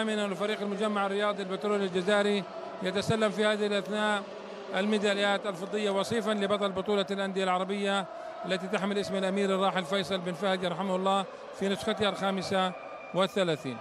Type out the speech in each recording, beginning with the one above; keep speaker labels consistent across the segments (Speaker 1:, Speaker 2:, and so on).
Speaker 1: من الفريق المجمع الرياضي البترولي الجزائري يتسلم في هذه الأثناء الميداليات الفضية وصيفا لبطل بطولة الأندية العربية التي تحمل اسم الأمير الراحل فيصل بن فهد يرحمه الله في نسختها الخامسة والثلاثين.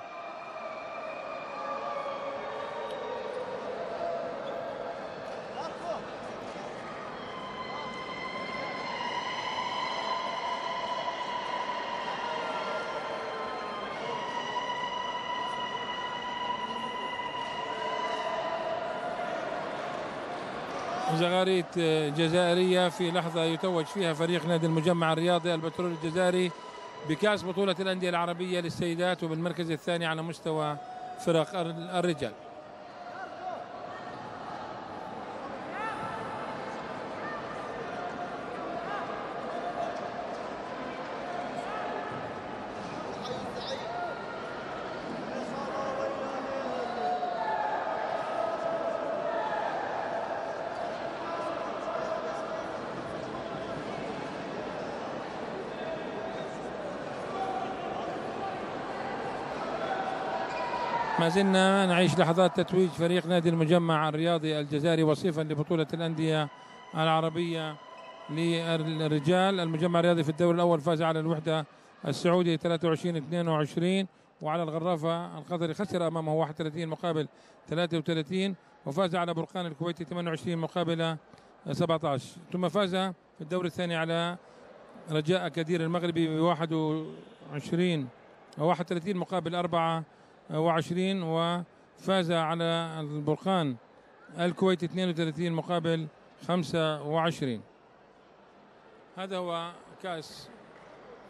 Speaker 1: زغاريت جزائرية في لحظة يتوج فيها فريق نادي المجمع الرياضي البترول الجزائري بكأس بطولة الأندية العربية للسيدات وبالمركز الثاني على مستوى فرق الرجال. ما زلنا نعيش لحظات تتويج فريق نادي المجمع الرياضي الجزائري وصيفا لبطولة الأندية العربية للرجال. المجمع الرياضي في الدور الأول فاز على الوحدة السعودي 23 22 وعلى الغرافة القطري خسر أمامه 31 مقابل 33 وفاز على برقان الكويتي 28 مقابل 17 ثم فاز في الدور الثاني على رجاء كدير المغربي ب 21 31 مقابل 4 وعشرين وفاز على البرقان الكويت 32 مقابل 25 هذا هو كأس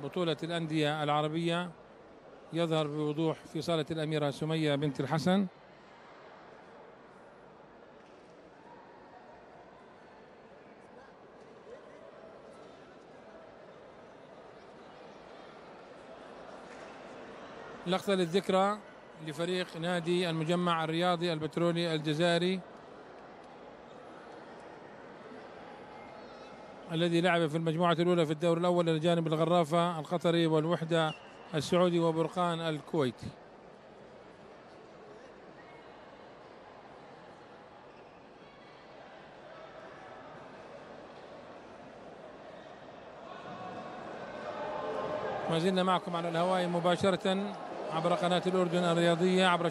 Speaker 1: بطولة الأندية العربية. يظهر بوضوح في صالة الأميرة سمية بنت الحسن. لقطة للذكرى. لفريق نادي المجمع الرياضي البترولي الجزائري الذي لعب في المجموعة الأولى في الدور الأول إلى جانب الغرافة القطري والوحدة السعودي وبرقان الكويتي ما زلنا معكم على الهواء مباشرة. عبر قناة الأردن الرياضية عبر